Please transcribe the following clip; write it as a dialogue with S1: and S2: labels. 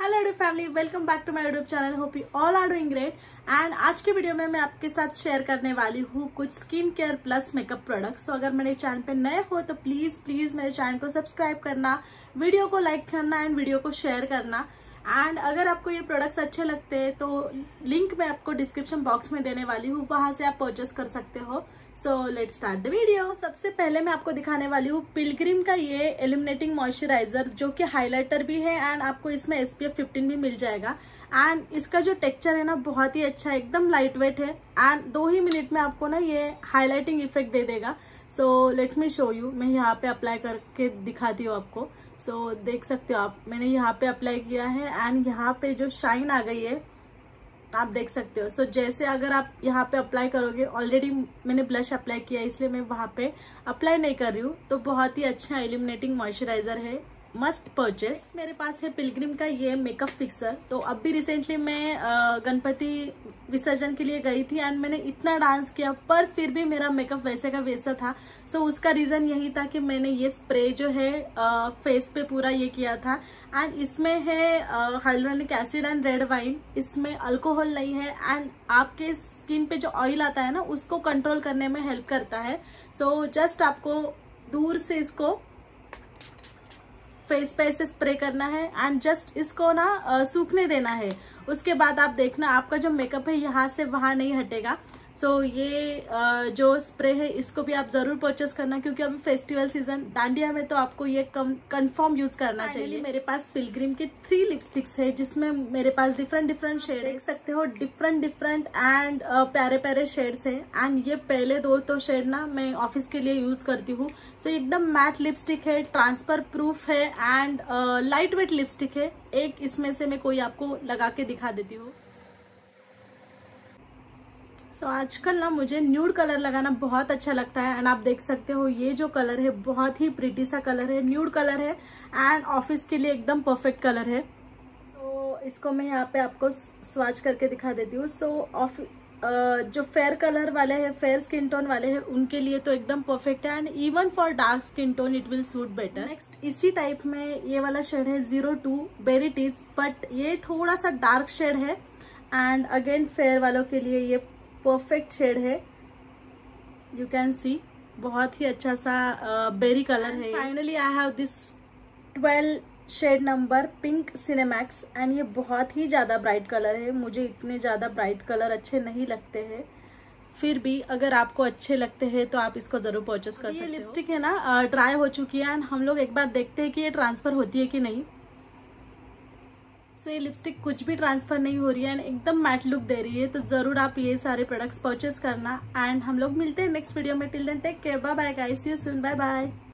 S1: Hello YouTube family welcome back to my YouTube channel hope you all are doing great and आज के video में मैं आपके साथ शेयर करने वाली हूँ कुछ skin care plus makeup products तो अगर मेरे चैनल पे नए हो तो प्लीज़ प्लीज़ मेरे चैनल को सब्सक्राइब करना वीडियो को लाइक करना एंड वीडियो को शेयर करना. एंड अगर आपको ये प्रोडक्ट्स अच्छे लगते हैं तो लिंक मैं आपको डिस्क्रिप्शन बॉक्स में देने वाली हूँ. वहाँ से आप परचेस कर सकते हो. So let start the video सबसे पहले मैं आपको दिखाने वाली हूँ पिलग्रिम का ये एलिमिनेटिंग मॉइस्चराइजर जो कि हाइलाइटर भी है एंड आपको इसमें एसपीएफ 15 भी मिल जाएगा. एंड इसका जो टेक्सचर है ना बहुत ही अच्छा है एकदम लाइट वेट है. एंड दो ही मिनट में आपको ना ये हाईलाइटिंग इफ़ेक्ट दे देगा. So let me show you मैं यहाँ पे अप्लाई करके दिखाती हूँ आपको. सो so, देख सकते हो आप. मैंने यहाँ पे अप्लाई किया है एंड यहाँ पे जो शाइन आ गई है आप देख सकते हो। सो so, जैसे अगर आप यहाँ पे अप्लाई करोगे ऑलरेडी मैंने ब्लश अप्लाई किया इसलिए मैं वहाँ पे अप्लाई नहीं कर रही हूँ। तो बहुत ही अच्छा एलिमिनेटिंग मॉइस्चराइजर है। Must purchase. मेरे पास है पिलग्रिम का ये मेकअप फिक्सर तो अब भी रिसेंटली मैं गणपति विसर्जन के लिए गई थी एंड मैंने इतना डांस किया पर फिर भी मेरा मेकअप वैसे का वैसा था। सो so, उसका रीजन यही था कि मैंने ये स्प्रे जो है फेस पे पूरा ये किया था। एंड इसमें है hyaluronic acid and red wine इसमें अल्कोहल नहीं है एंड आपके स्किन पे जो ऑयल आता है ना उसको कंट्रोल करने में हेल्प करता है। सो so, जस्ट आपको दूर से इसको फेस पे ऐसे स्प्रे करना है एंड जस्ट इसको ना सूखने देना है। उसके बाद आप देखना, आपका जो मेकअप है, यहाँ से वहाँ नहीं हटेगा। सो so, ये जो स्प्रे है इसको भी आप ज़रूर परचेस करना क्योंकि अभी फेस्टिवल सीज़न डांडिया में तो आपको ये कंफर्म यूज़ करना चाहिए। मेरे पास पिलग्रिम के थ्री लिपस्टिक्स है जिसमें मेरे पास डिफरेंट डिफरेंट शेड देख सकते हो डिफरेंट डिफरेंट एंड प्यारे प्यारे शेड्स है। एंड ये पहले दो तो शेड ना मैं ऑफ़िस के लिए यूज़ करती हूँ। सो so, एकदम मैट लिपस्टिक है ट्रांसफ़र प्रूफ है एंड लाइट वेट लिपस्टिक है। एक इसमें से मैं कोई आपको लगा के दिखा देती हूँ। सो so, आजकल ना मुझे न्यूड कलर लगाना बहुत अच्छा लगता है एंड आप देख सकते हो ये जो कलर है बहुत ही प्रिटी सा कलर है। न्यूड कलर है एंड ऑफ़िस के लिए एकदम परफेक्ट कलर है। तो so, इसको मैं यहाँ पे आपको स्वाच करके दिखा देती हूँ। सो so, जो फेयर कलर वाले हैं फेयर स्किन टोन वाले हैं उनके लिए तो एकदम परफेक्ट है and even for dark skin tone it will suit better next इसी टाइप में ये वाला शेड है zero two berry tease but ये थोड़ा सा डार्क शेड है एंड अगेन फेयर वालों के लिए ये परफेक्ट शेड है। यू कैन सी बहुत ही अच्छा सा बेरी कलर है finally I have this twelve shade number pink Cinemax and ये बहुत ही ज़्यादा ब्राइट कलर है। मुझे इतने ज़्यादा ब्राइट कलर अच्छे नहीं लगते हैं। फिर भी अगर आपको अच्छे लगते हैं तो आप इसको ज़रूर परचेस कर सकते हो। लिपस्टिक है ना ड्राई हो चुकी है एंड हम लोग एक बार देखते हैं कि ये ट्रांसफ़र होती है कि नहीं। सो लिपस्टिक कुछ भी ट्रांसफ़र नहीं हो रही है एंड एकदम मैट लुक दे रही है तो ज़रूर आप ये सारे प्रोडक्ट्स परचेस करना एंड हम लोग मिलते हैं नेक्स्ट वीडियो में. Till then take care bye bye guys you soon bye bye